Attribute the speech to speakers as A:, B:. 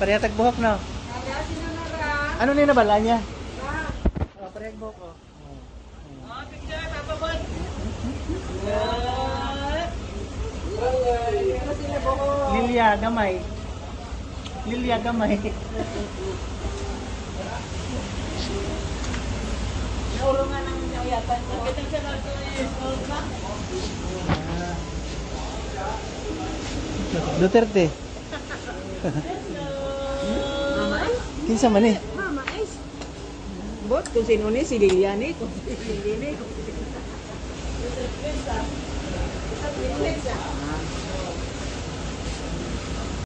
A: Parehag buhok no. Ano na nabala niya? Oh, parehag buhok oh. Lilia gamay. Lilia gamay.
B: Naulungan ng yatan ko. Kitang siya na ito eh.
A: Duterte. Kinsa man eh.
B: Mama ay? Bot, kung sino ni, si Lilian eh. Kung si Lilian eh. Kung si